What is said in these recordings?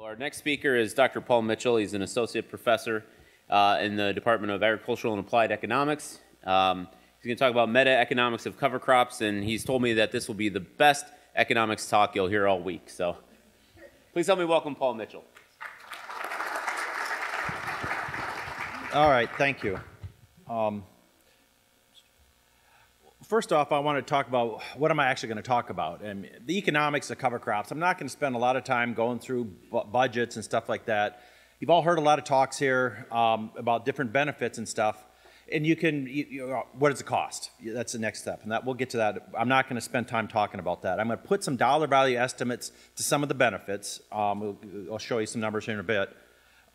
Our next speaker is Dr. Paul Mitchell. He's an associate professor uh, in the Department of Agricultural and Applied Economics. Um, he's going to talk about meta economics of cover crops, and he's told me that this will be the best economics talk you'll hear all week. So please help me welcome Paul Mitchell. All right, thank you. Um, first off, I want to talk about what am I actually going to talk about? And the economics of cover crops. I'm not going to spend a lot of time going through bu budgets and stuff like that. You've all heard a lot of talks here um, about different benefits and stuff. And you can, you, you, what is the cost? That's the next step. And that we'll get to that. I'm not going to spend time talking about that. I'm going to put some dollar value estimates to some of the benefits. Um, I'll show you some numbers here in a bit.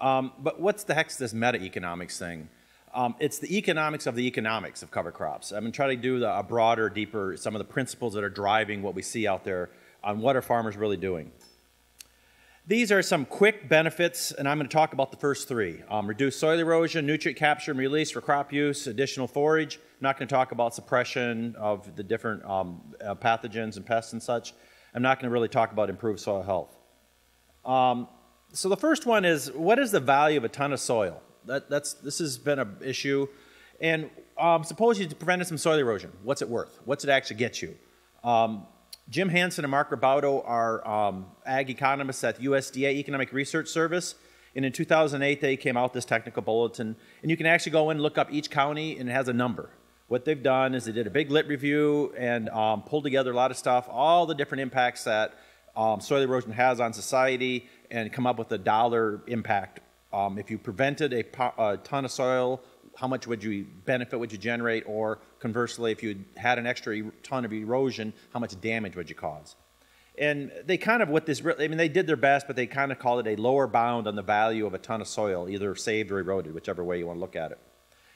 Um, but what's the heck's this meta economics thing? Um, it's the economics of the economics of cover crops. I'm going to try to do the, a broader, deeper, some of the principles that are driving what we see out there on what are farmers really doing. These are some quick benefits, and I'm going to talk about the first three. Um, reduce soil erosion, nutrient capture and release for crop use, additional forage. I'm not going to talk about suppression of the different um, uh, pathogens and pests and such. I'm not going to really talk about improved soil health. Um, so the first one is, what is the value of a ton of soil? That, that's, this has been an issue. And um, suppose you prevented some soil erosion. What's it worth? What's it actually get you? Um, Jim Hansen and Marc Ribaudo are um, ag economists at the USDA Economic Research Service. And in 2008, they came out this technical bulletin. And you can actually go in and look up each county, and it has a number. What they've done is they did a big lit review and um, pulled together a lot of stuff, all the different impacts that um, soil erosion has on society, and come up with a dollar impact um, if you prevented a, a, ton of soil, how much would you benefit would you generate? Or conversely, if you had an extra ton of erosion, how much damage would you cause? And they kind of, what this, I mean, they did their best, but they kind of called it a lower bound on the value of a ton of soil, either saved or eroded, whichever way you want to look at it.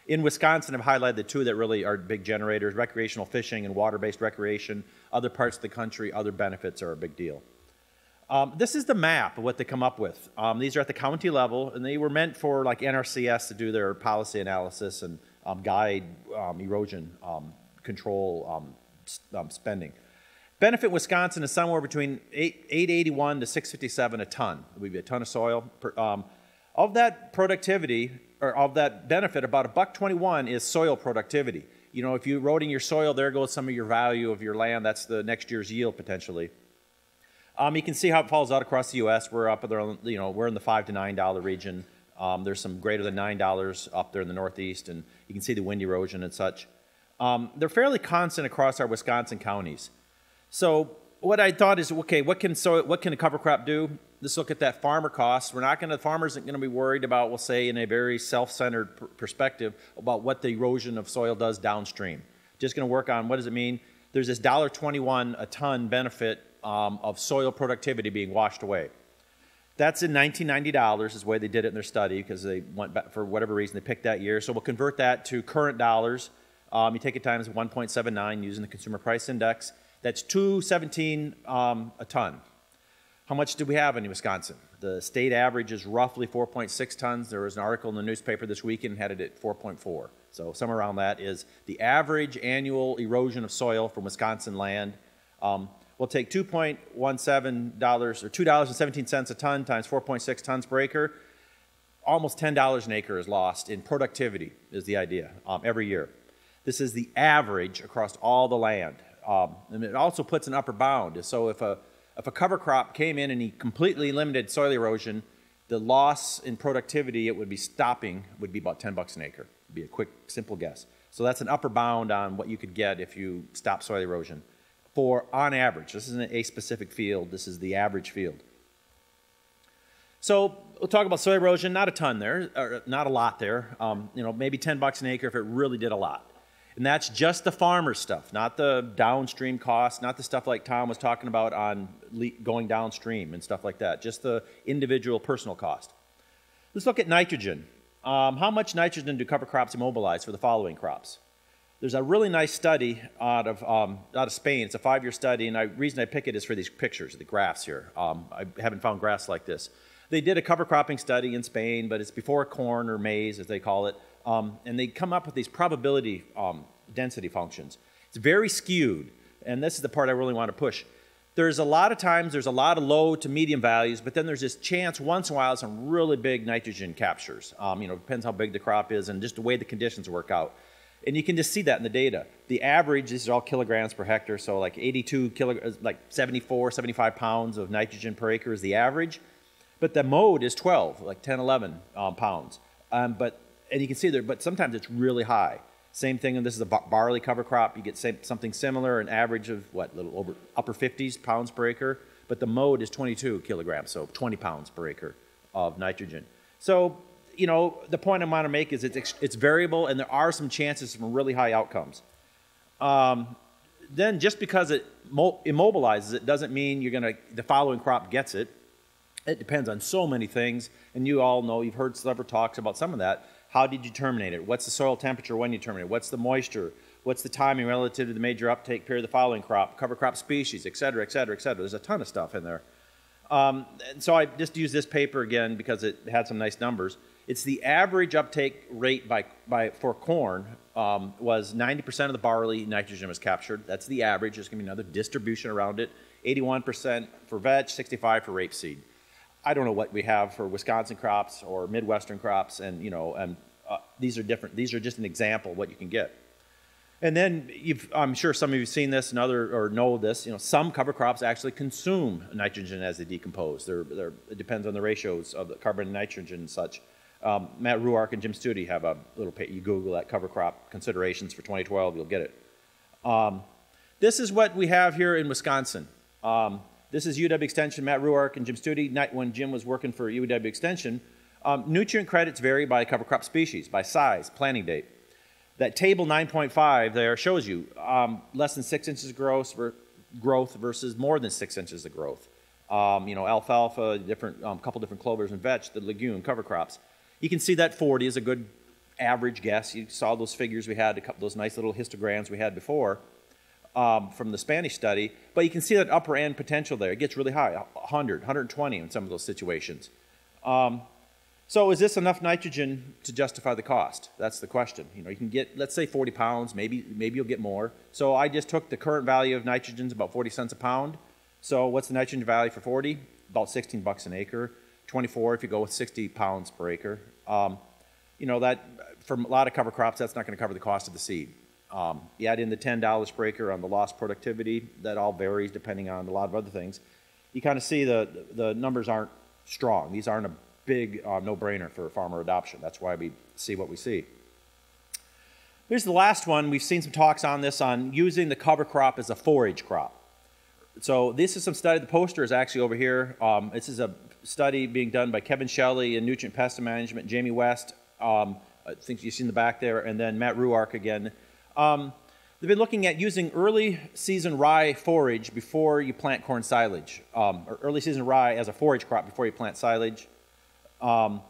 In Wisconsin, I've highlighted the two that really are big generators recreational fishing and water based recreation. Other parts of the country, other benefits are a big deal. Um, this is the map of what they come up with. Um, these are at the county level, and they were meant for like NRCS to do their policy analysis and um, guide um, erosion um, control um, spending. Benefit Wisconsin is somewhere between 8, 881 to 657 a ton. It would be a ton of soil. Per, of that productivity, or of that benefit, about a buck 21 is soil productivity. You know, if you're eroding your soil, there goes some of your value of your land. That's the next year's yield potentially. Um, you can see how it falls out across the U.S. We're up there, you know, we're in the five to nine dollar region. Um, there's some greater than nine dollars up there in the Northeast, and you can see the wind erosion and such. Um, they're fairly constant across our Wisconsin counties. So what I thought is, okay, what can so what can a cover crop do? Let's look at that farmer cost. We're not going to the farmers aren't going to be worried about, we'll say, in a very self-centered perspective about what the erosion of soil does downstream. Just going to work on what does it mean. There's this dollar twenty-one a ton benefit um, of soil productivity being washed away. That's in $1990 is the way they did it in their study because they went back for whatever reason they picked that year. So we'll convert that to current dollars. Um, you take it times 1.79 using the consumer price index. That's 217 um, a ton. How much do we have in Wisconsin? The state average is roughly 4.6 tons. There was an article in the newspaper this weekend had it at 4.4. So somewhere around that is the average annual erosion of soil from Wisconsin land. Um, we'll take $2.17 or $2.17 a ton times 4.6 tons per acre. Almost $10 an acre is lost in productivity, is the idea, um, every year. This is the average across all the land. Um, and it also puts an upper bound. So if a, if a cover crop came in and he completely limited soil erosion, the loss in productivity it would be stopping would be about 10 bucks an acre. It'd be a quick, simple guess. So that's an upper bound on what you could get if you stop soil erosion for on average. This isn't a specific field, this is the average field. So we'll talk about soil erosion, not a ton there, not a lot there. Um, you know, maybe 10 bucks an acre if it really did a lot. And that's just the farmer stuff, not the downstream costs, not the stuff like Tom was talking about on going downstream and stuff like that, just the individual personal cost. Let's look at nitrogen. Um, how much nitrogen do cover crops immobilize for the following crops? There's a really nice study out of, um, out of Spain. It's a five-year study, and the reason I pick it is for these pictures, the graphs here. Um, I haven't found graphs like this. They did a cover cropping study in Spain, but it's before corn or maize, as they call it, um, and they come up with these probability um, density functions. It's very skewed, and this is the part I really want to push. there's a lot of times there's a lot of low to medium values, but then there's this chance once in a while some really big nitrogen captures. Um, you know, depends how big the crop is and just the way the conditions work out. And you can just see that in the data. The average, these are all kilograms per hectare, so like 82 kilograms, like 74, 75 pounds of nitrogen per acre is the average. But the mode is 12, like 10, 11 um, pounds. Um, but and you can see there, but sometimes it's really high. Same thing, and this is a barley cover crop. You get same, something similar, an average of what, little over upper 50s pounds per acre. But the mode is 22 kilograms, so 20 pounds per acre of nitrogen. So, you know, the point I want to make is it's, it's variable, and there are some chances for really high outcomes. Um, then just because it immobilizes it doesn't mean you're going to the following crop gets it. It depends on so many things, and you all know you've heard several talks about some of that. How did you terminate it? What's the soil temperature when you terminate it? What's the moisture? What's the timing relative to the major uptake period of the following crop? Cover crop species, et cetera, et cetera, et cetera. There's a ton of stuff in there. Um, and so I just used this paper again because it had some nice numbers. It's the average uptake rate by, by, for corn um, was 90% of the barley nitrogen was captured. That's the average. There's going to be another distribution around it. 81% for vetch, 65 for rapeseed. I don't know what we have for Wisconsin crops or Midwestern crops, and you know, and uh, these are different. These are just an example of what you can get. And then I'm sure some of you have seen this and other or know this. You know, some cover crops actually consume nitrogen as they decompose. They're, they're, it depends on the ratios of the carbon and nitrogen and such. Um, Matt Ruark and Jim Stute have a little. You Google that cover crop considerations for 2012, you'll get it. Um, this is what we have here in Wisconsin. Um, this is UW Extension, Matt Ruark and Jim Stute. When Jim was working for UW Extension, um, nutrient credits vary by cover crop species, by size, planting date. That table 9.5 there shows you um, less than six inches of growth, versus more than six inches of growth. Um, you know, alfalfa, different, couple different clovers and vetch, the legume cover crops. You can see that 40 is a good average guess. You saw those figures we had, a couple, of those nice little histograms we had before um, from the Spanish study, but you can see that upper end potential there. It gets really high, 100, 120 in some of those situations. Um, so is this enough nitrogen to justify the cost? That's the question. You know, you can get, let's say 40 pounds, maybe, maybe you'll get more. So I just took the current value of nitrogen is about 40 cents a pound. So what's the nitrogen value for 40? About 16 bucks an acre. 24 if you go with 60 pounds per acre. Um, you know, that, for a lot of cover crops, that's not going to cover the cost of the seed. Um, you add in the $10 per acre on the lost productivity. That all varies depending on a lot of other things. You kind of see the, the numbers aren't strong. These aren't a big uh, no-brainer for farmer adoption. That's why we see what we see. Here's the last one. We've seen some talks on this on using the cover crop as a forage crop. So this is some study. The poster is actually over here. Um, this is a study being done by Kevin Shelley in Nutrient Pest Management, Jamie West, um, I think you see in the back there, and then Matt Ruark again um, they've been looking at using early season rye forage before you plant corn silage, um, or early season rye as a forage crop before you plant silage. Um,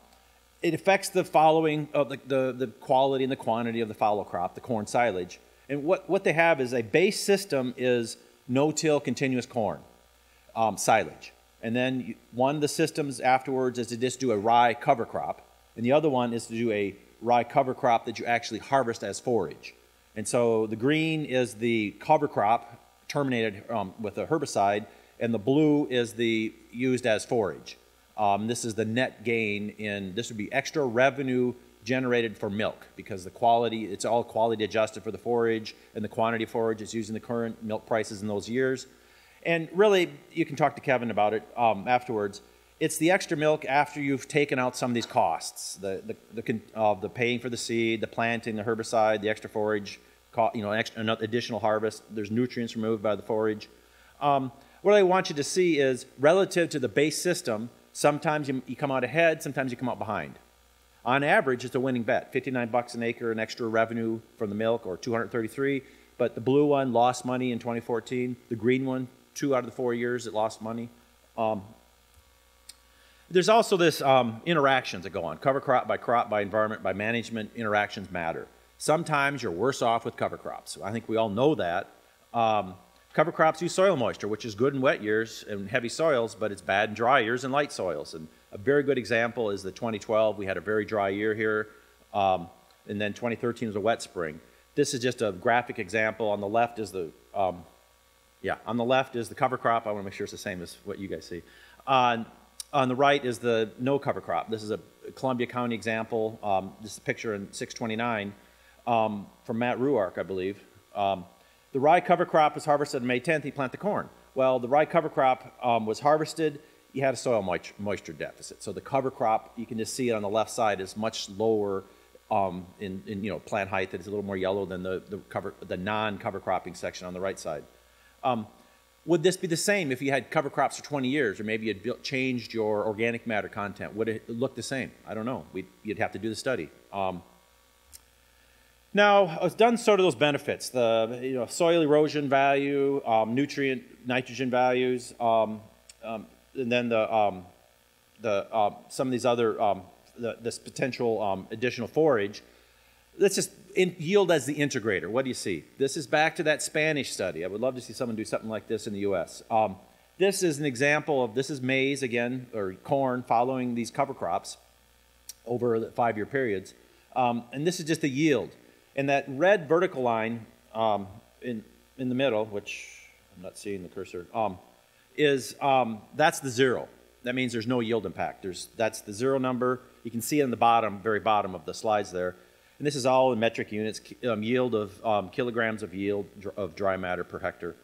it affects the following of the, the, the, quality and the quantity of the follow crop, the corn silage. And what, what they have is a base system is no-till continuous corn um, silage. And then one of the systems afterwards is to just do a rye cover crop. And the other one is to do a rye cover crop that you actually harvest as forage. And so the green is the cover crop terminated um, with a herbicide, and the blue is the used as forage. Um, this is the net gain in, this would be extra revenue generated for milk because the quality, it's all quality adjusted for the forage and the quantity of forage is using the current milk prices in those years. And really, you can talk to Kevin about it um, afterwards. It's the extra milk after you've taken out some of these costs, the, the, the, uh, the paying for the seed, the planting, the herbicide, the extra forage, you know, extra, additional harvest. There's nutrients removed by the forage. Um, what I want you to see is relative to the base system, sometimes you, you come out ahead, sometimes you come out behind. On average, it's a winning bet. 59 bucks an acre, an extra revenue from the milk, or 233. But the blue one lost money in 2014. The green one, two out of the four years, it lost money. Um, there's also this um, interactions that go on. Cover crop by crop, by environment, by management, interactions matter. Sometimes you're worse off with cover crops. I think we all know that. Um, cover crops use soil moisture, which is good in wet years and heavy soils, but it's bad in dry years and light soils. And a very good example is the 2012. We had a very dry year here, um, and then 2013 was a wet spring. This is just a graphic example. On the left is the um, Yeah, on the left is the cover crop. I want to make sure it's the same as what you guys see. On, on the right is the no cover crop. This is a Columbia County example. Um, this is a picture in 629 um, from Matt Ruark, I believe. Um, the rye cover crop was harvested on May 10th. He planted the corn. Well, the rye cover crop um, was harvested. You had a soil moisture deficit. So the cover crop, you can just see it on the left side, is much lower um, in, in, you know plant height. It's a little more yellow than the, the cover the non-cover cropping section on the right side. Um, would this be the same if you had cover crops for 20 years, or maybe you'd built, changed your organic matter content? Would it look the same? I don't know. We'd, you'd have to do the study. Um, now, I've done sort of those benefits, the you know, soil erosion value, um, nutrient, nitrogen values, um, um, and then the, um, the, uh, some of these other, um, the, this potential additional forage. Let's just in, yield as the integrator. What do you see? This is back to that Spanish study. I would love to see someone do something like this in the U.S. Um, this is an example of this is maize again or corn following these cover crops over five-year periods, um, and this is just the yield. And that red vertical line um, in, in the middle, which I'm not seeing the cursor, um, is um, that's the zero. That means there's no yield impact. There's, that's the zero number. You can see it in the bottom, very bottom of the slides there. And this is all in metric units, um, yield of um, kilograms of yield of dry matter per hectare.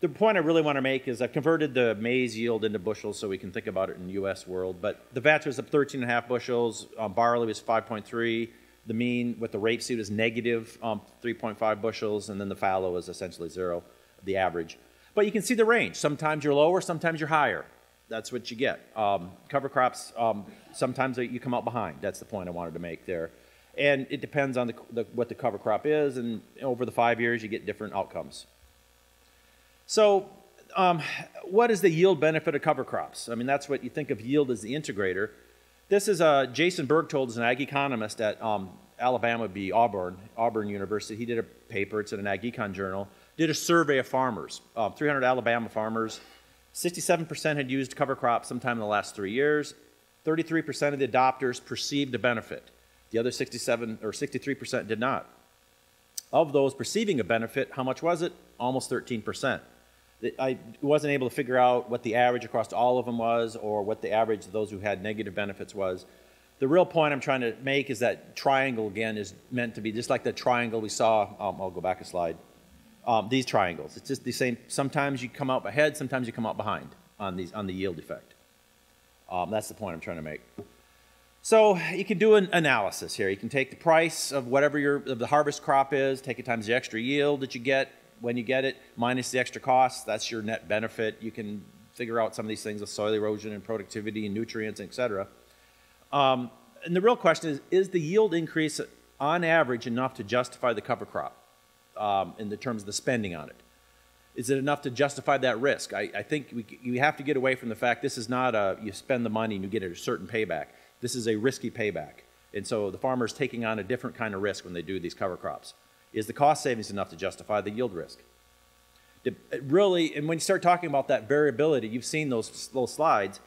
The point I really want to make is I've converted the maize yield into bushels so we can think about it in the U.S. world. But the vetch was up 13 and a half bushels. Um, barley was 5.3. The mean with the rapeseed is negative um, 3.5 bushels, and then the fallow is essentially zero, the average. But you can see the range. Sometimes you're lower, sometimes you're higher. That's what you get. Um, cover crops, um, sometimes you come out behind. That's the point I wanted to make there. And it depends on the, the, what the cover crop is, and over the five years, you get different outcomes. So, um, what is the yield benefit of cover crops? I mean, that's what you think of yield as the integrator. This is uh, Jason Bergtold, is an ag economist at um, Alabama, B Auburn, Auburn University. He did a paper, it's in an ag econ journal, did a survey of farmers, uh, 300 Alabama farmers. 67% had used cover crops sometime in the last three years. 33% of the adopters perceived a benefit. The other 67 or 63% did not. Of those perceiving a benefit, how much was it? Almost 13%. I wasn't able to figure out what the average across all of them was or what the average of those who had negative benefits was. The real point I'm trying to make is that triangle again is meant to be just like the triangle we saw. Um, I'll go back a slide. Um, these triangles. It's just the same. Sometimes you come out ahead, sometimes you come out behind on these on the yield effect. Um, that's the point I'm trying to make. So you can do an analysis here. You can take the price of whatever your of the harvest crop is, take it times the extra yield that you get, when you get it, minus the extra costs, that's your net benefit. You can figure out some of these things with soil erosion and productivity and nutrients, et cetera. Um, and the real question is, is the yield increase on average enough to justify the cover crop um, in the terms of the spending on it? Is it enough to justify that risk? I, I think we, we have to get away from the fact this is not a, you spend the money and you get a certain payback. This is a risky payback. And so the farmer is taking on a different kind of risk when they do these cover crops. Is the cost savings enough to justify the yield risk? It really, and when you start talking about that variability, you've seen those little slides.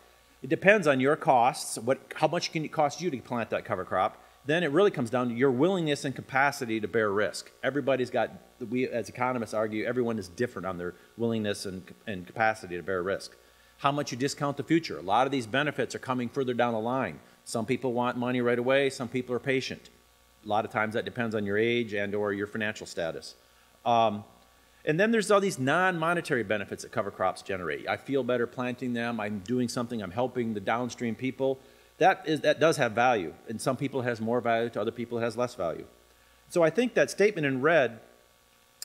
It depends on your costs. What, how much can it cost you to plant that cover crop? Then it really comes down to your willingness and capacity to bear risk. Everybody's got, we as economists argue, everyone is different on their willingness and, and capacity to bear risk. How much you discount the future. A lot of these benefits are coming further down the line. Some people want money right away, some people are patient. A lot of times that depends on your age and or your financial status. Um, and then there's all these non-monetary benefits that cover crops generate. I feel better planting them. I'm doing something. I'm helping the downstream people. That, is, that does have value. And some people it has more value. To other people it has less value. So I think that statement in red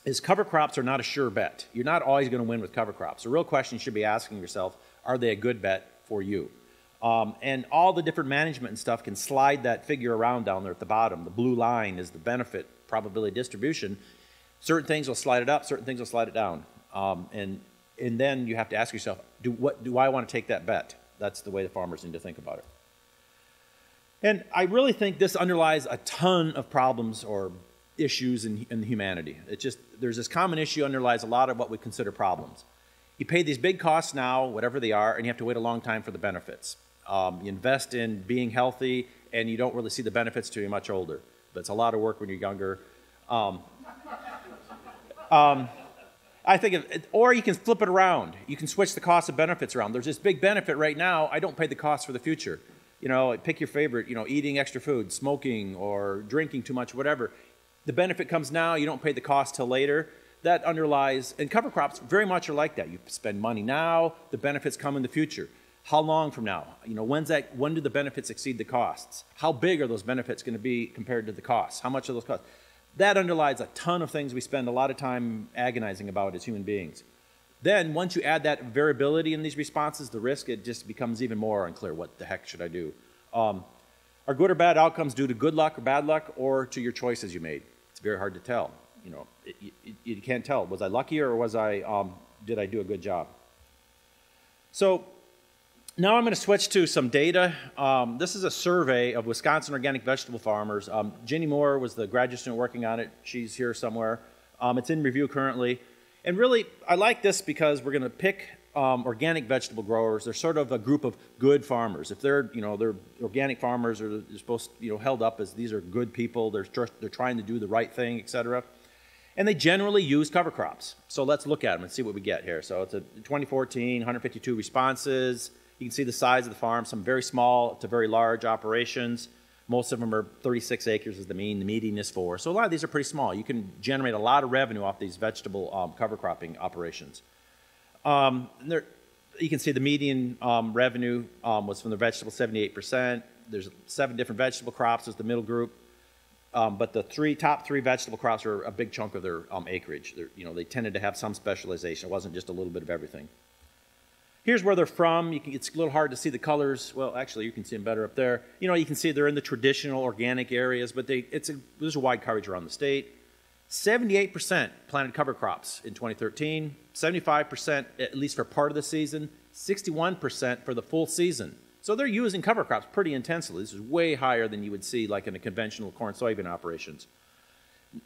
is cover crops are not a sure bet. You're not always going to win with cover crops. The real question you should be asking yourself, are they a good bet for you? Um, and all the different management and stuff can slide that figure around down there at the bottom. The blue line is the benefit probability distribution. Certain things will slide it up, certain things will slide it down. Um, and, and then you have to ask yourself, do, what, do I want to take that bet? That's the way the farmers need to think about it. And I really think this underlies a ton of problems or issues in, in humanity. It's just, there's this common issue underlies a lot of what we consider problems. You pay these big costs now, whatever they are, and you have to wait a long time for the benefits. Um, you invest in being healthy, and you don't really see the benefits till you're much older. But it's a lot of work when you're younger. Um, um, I think, of, or you can flip it around. You can switch the cost of benefits around. There's this big benefit right now. I don't pay the cost for the future. You know, pick your favorite. You know, eating extra food, smoking, or drinking too much, whatever. The benefit comes now. You don't pay the cost till later. That underlies, and cover crops very much are like that. You spend money now. The benefits come in the future. How long from now? You know, when's that? When do the benefits exceed the costs? How big are those benefits going to be compared to the costs? How much are those costs? That underlies a ton of things we spend a lot of time agonizing about as human beings. Then, once you add that variability in these responses, the risk, it just becomes even more unclear. What the heck should I do? Um, are good or bad outcomes due to good luck or bad luck or to your choices you made? It's very hard to tell. You know, it, it, you can't tell. Was I lucky or was I, um, did I do a good job? So now I'm going to switch to some data. Um, this is a survey of Wisconsin organic vegetable farmers. Um, Ginny Moore was the graduate student working on it. She's here somewhere. Um, it's in review currently. And really, I like this because we're going to pick um, organic vegetable growers. They're sort of a group of good farmers. If they're, you know, they're organic farmers, they're supposed, you know, held up as these are good people. They're they're trying to do the right thing, etc. And they generally use cover crops. So let's look at them and see what we get here. So it's a 2014, 152 responses. You can see the size of the farm, some very small to very large operations. Most of them are 36 acres is the mean, the median is four. So a lot of these are pretty small. You can generate a lot of revenue off these vegetable um, cover cropping operations. Um, there, you can see the median um, revenue um, was from the vegetable 78%. There's seven different vegetable crops as the middle group. Um, but the three top three vegetable crops are a big chunk of their um, acreage. They're, you know, they tended to have some specialization. It wasn't just a little bit of everything. Here's where they're from. Can, it's a little hard to see the colors. Well, actually, you can see them better up there. You know, you can see they're in the traditional organic areas, but they, it's a, there's a wide coverage around the state. 78% planted cover crops in 2013, 75% at least for part of the season, 61% for the full season. So they're using cover crops pretty intensely. This is way higher than you would see like in a conventional corn soybean operations.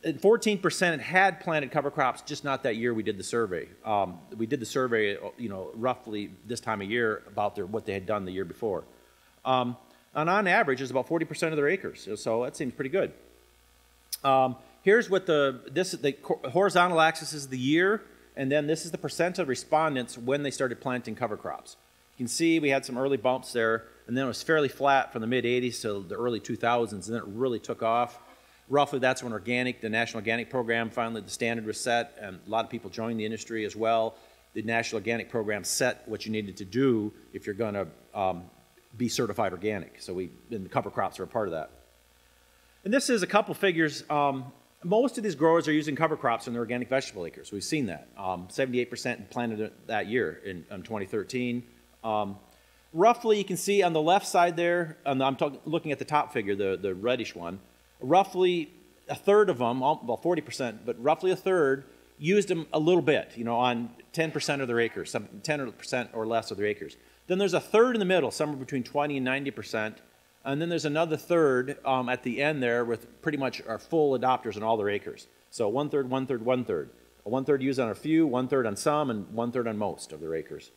14% had planted cover crops, just not that year we did the survey. Um, we did the survey, you know, roughly this time of year about their, what they had done the year before. Um, and on average, it's about 40% of their acres, so that seems pretty good. Um, here's what the, this, the horizontal axis is the year, and then this is the percent of respondents when they started planting cover crops. You can see we had some early bumps there, and then it was fairly flat from the mid 80s to the early 2000s, and then it really took off roughly that's when organic, the National Organic Program, finally the standard was set, and a lot of people joined the industry as well. The National Organic Program set what you needed to do if you're going to um, be certified organic. So we, and the cover crops are a part of that. And this is a couple figures. Um, most of these growers are using cover crops in their organic vegetable acres. We've seen that. Um, 78% planted that year in, in 2013. Um, roughly, you can see on the left side there, the, I'm talking, looking at the top figure, the, the reddish one, roughly a third of them, well, 40%, but roughly a third used them a little bit, you know, on 10% of their acres, some 10% or less of their acres. Then there's a third in the middle, somewhere between 20 and 90%. And then there's another third um, at the end there with pretty much our full adopters on all their acres. So one third, one third, one third. One third used on a few, one third on some, and one third on most of their acres.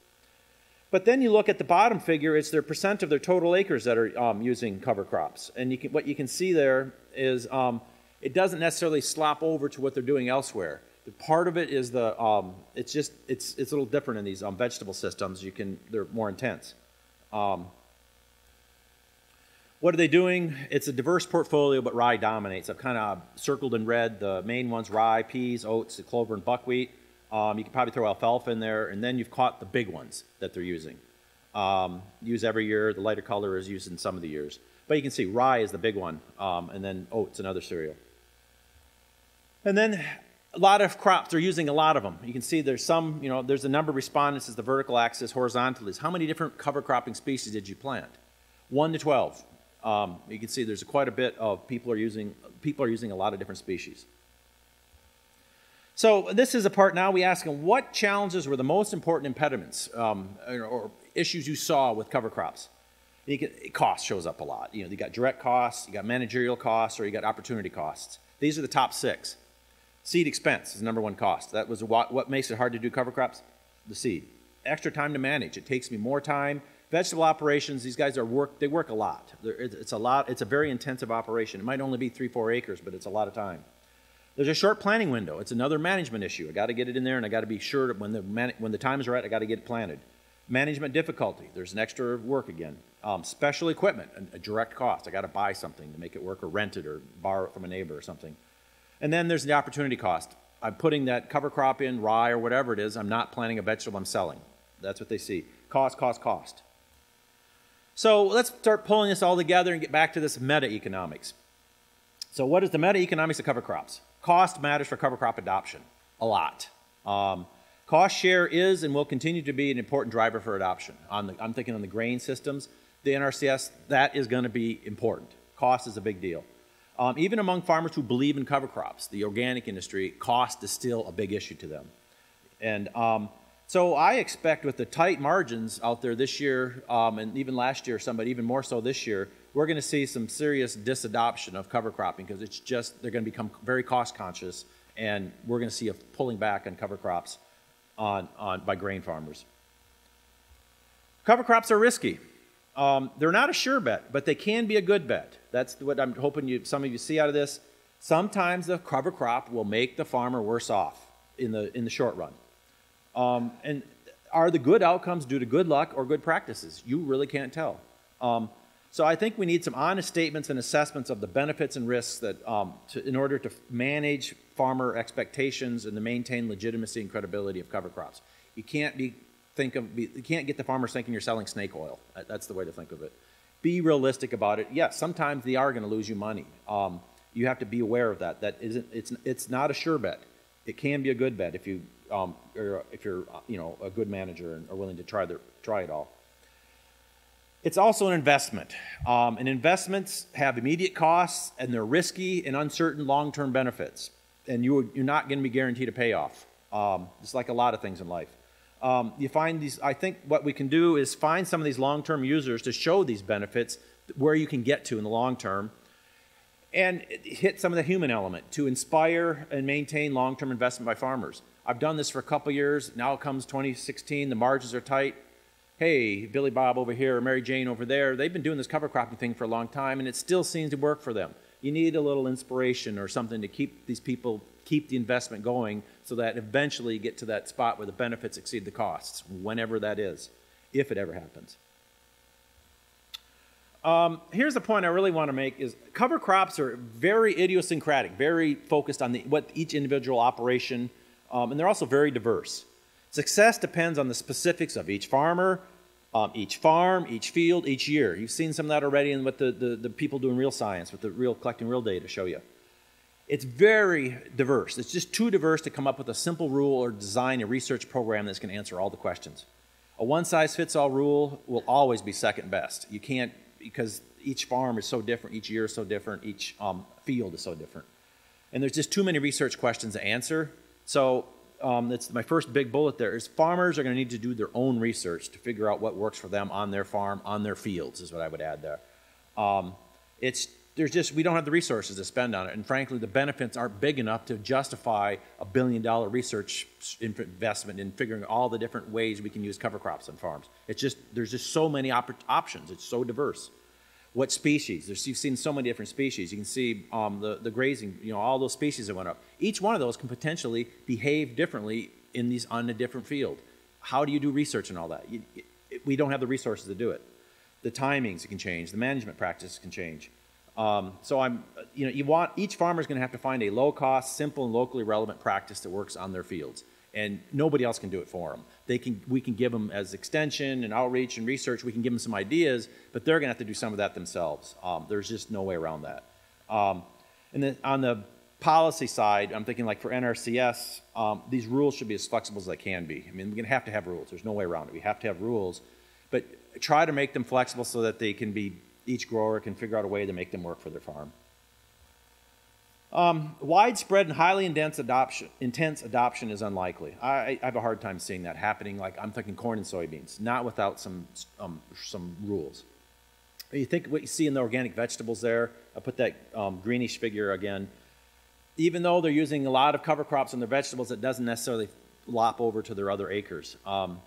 But then you look at the bottom figure, it's their percent of their total acres that are um, using cover crops. And you can, what you can see there is um, it doesn't necessarily slop over to what they're doing elsewhere. The part of it is the, um, it's just, it's, it's a little different in these um, vegetable systems. You can, they're more intense. Um, what are they doing? It's a diverse portfolio, but rye dominates. I've kind of circled in red the main ones, rye, peas, oats, clover, and buckwheat. Um, you can probably throw alfalfa in there, and then you've caught the big ones that they're using. Um, use every year. The lighter color is used in some of the years. But you can see rye is the big one, um, and then oats, another cereal. And then a lot of crops, they're using a lot of them. You can see there's some, you know, there's a number of respondents as the vertical axis, horizontal is how many different cover cropping species did you plant? 1 to 12. Um, you can see there's a quite a bit of people are using, people are using a lot of different species. So this is a part now we ask them what challenges were the most important impediments um, or issues you saw with cover crops. Cost shows up a lot. You know, you got direct costs, you got managerial costs, or you got opportunity costs. These are the top six. Seed expense is number one cost. That was what, what makes it hard to do cover crops? The seed. Extra time to manage. It takes me more time. Vegetable operations, these guys are work, they work a lot. It's a lot, it's a very intensive operation. It might only be three, four acres, but it's a lot of time. There's a short planning window. It's another management issue. I got to get it in there, and I got to be sure that when the man, when the time is right, I got to get it planted. Management difficulty. There's an extra work again. Um, special equipment, a, a direct cost. I got to buy something to make it work, or rent it, or borrow it from a neighbor or something. And then there's the opportunity cost. I'm putting that cover crop in, rye or whatever it is. I'm not planting a vegetable I'm selling. That's what they see. Cost, cost, cost. So let's start pulling this all together and get back to this meta economics. So, what is the meta economics of cover crops? Cost matters for cover crop adoption a lot. Um, cost share is and will continue to be an important driver for adoption. On the, I'm thinking on the grain systems, the NRCS, that is going to be important. Cost is a big deal. Um, even among farmers who believe in cover crops, the organic industry, cost is still a big issue to them. And um, so I expect with the tight margins out there this year, um, and even last year, some, but even more so this year, we're going to see some serious disadoption of cover cropping because it's just they're going to become very cost conscious, and we're going to see a pulling back on cover crops on, on by grain farmers. Cover crops are risky. Um, they're not a sure bet, but they can be a good bet. That's what I'm hoping you, some of you see out of this. Sometimes the cover crop will make the farmer worse off in the, in the short run. Um, and are the good outcomes due to good luck or good practices? You really can't tell. Um, so I think we need some honest statements and assessments of the benefits and risks that, um, to, in order to manage farmer expectations and to maintain legitimacy and credibility of cover crops. You can't be think of be, you can't get the farmers thinking you're selling snake oil. That's the way to think of it. Be realistic about it. Yes, sometimes they are going to lose you money. Um, you have to be aware of that. That isn't it's it's not a sure bet. It can be a good bet if you um, if you're you know a good manager and are willing to try the, try it all. It's also an investment. Um, and investments have immediate costs and they're risky and uncertain long-term benefits. And you, you're not going to be guaranteed a payoff. Um, it's like a lot of things in life. Um, you find these, I think what we can do is find some of these long-term users to show these benefits where you can get to in the long term and hit some of the human element to inspire and maintain long-term investment by farmers. I've done this for a couple years. Now comes 2016, the margins are tight. Hey, Billy Bob over here, or Mary Jane over there, they've been doing this cover cropping thing for a long time and it still seems to work for them. You need a little inspiration or something to keep these people, keep the investment going so that eventually you get to that spot where the benefits exceed the costs, whenever that is, if it ever happens. Um, here's the point I really want to make is cover crops are very idiosyncratic, very focused on the, what each individual operation um, and they're also very diverse. Success depends on the specifics of each farmer, um, each farm, each field, each year. You've seen some of that already in what the, the, the people doing real science, with the real collecting real data show you. It's very diverse. It's just too diverse to come up with a simple rule or design a research program that's going to answer all the questions. A one size fits all rule will always be second best. You can't, because each farm is so different, each year is so different, each um, field is so different. And there's just too many research questions to answer so um, that's my first big bullet there is farmers are going to need to do their own research to figure out what works for them on their farm, on their fields is what I would add there. Um, it's there's just we don't have the resources to spend on it, and frankly, the benefits aren't big enough to justify a billion dollar research investment in figuring all the different ways we can use cover crops on farms. It's just there's just so many op options. It's so diverse what species. There's, you've seen so many different species. You can see um, the, the grazing, you know, all those species that went up. Each one of those can potentially behave differently in these on a different field. How do you do research and all that? You, we don't have the resources to do it. The timings can change. The management practices can change. Um, so I'm, you know, you want each farmer is going to have to find a low-cost, simple, and locally relevant practice that works on their fields, and nobody else can do it for them they can, we can give them as extension and outreach and research, we can give them some ideas, but they're going to have to do some of that themselves. Um, there's just no way around that. Um, and then on the policy side, I'm thinking like for NRCS, um, these rules should be as flexible as they can be. I mean, we're going to have to have rules. There's no way around it. We have to have rules, but try to make them flexible so that they can be, each grower can figure out a way to make them work for their farm. Um, widespread and highly intense adoption, intense adoption is unlikely. I, I, have a hard time seeing that happening. Like I'm thinking corn and soybeans, not without some um, some rules. You think what you see in the organic vegetables there. I put that um, greenish figure again. Even though they're using a lot of cover crops on their vegetables, it doesn't necessarily lop over to their other acres. Um,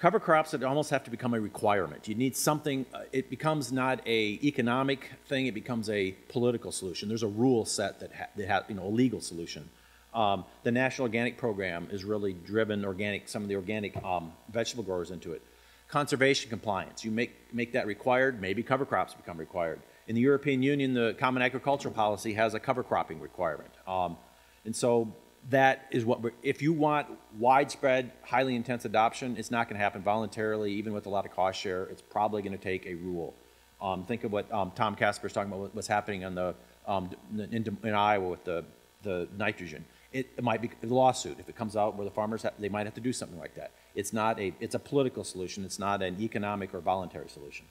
Cover crops that almost have to become a requirement. You need something, uh, it becomes not a economic thing, it becomes a political solution. There's a rule set that, ha- that ha- you know, a legal solution. Um, the National Organic Program is really driven organic, some of the organic um, vegetable growers into it. Conservation compliance, you make, make that required, maybe cover crops become required. In the European Union, the Common Agricultural Policy has a cover cropping requirement. Um, and so that is what, if you want widespread, highly intense adoption, it's not going to happen voluntarily, even with a lot of cost share. It's probably going to take a rule. Um, think of what um, Tom Kaspar's talking about, what's happening on the, um, in, in Iowa with the, the nitrogen. It, it might be a lawsuit. If it comes out where the farmers, have, they might have to do something like that. It's not a, it's a political solution. It's not an economic or voluntary solution.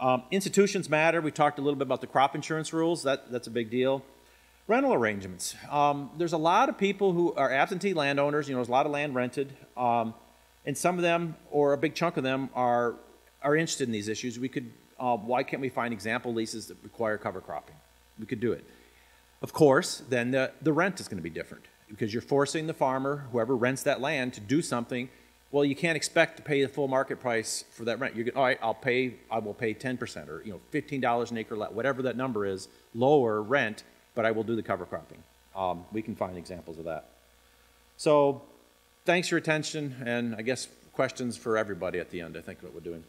Um, institutions matter. We talked a little bit about the crop insurance rules. That, that's a big deal. Rental arrangements. Um, there's a lot of people who are absentee landowners. You know, there's a lot of land rented, um, and some of them, or a big chunk of them, are are interested in these issues. We could. Uh, why can't we find example leases that require cover cropping? We could do it. Of course, then the, the rent is going to be different because you're forcing the farmer, whoever rents that land, to do something. Well, you can't expect to pay the full market price for that rent. You're going, all right, I'll pay, I will pay 10% or, you know, $15 an acre, whatever that number is, lower rent, but I will do the cover cropping. Um, we can find examples of that. So, thanks for your attention, and I guess questions for everybody at the end, I think, what we're doing.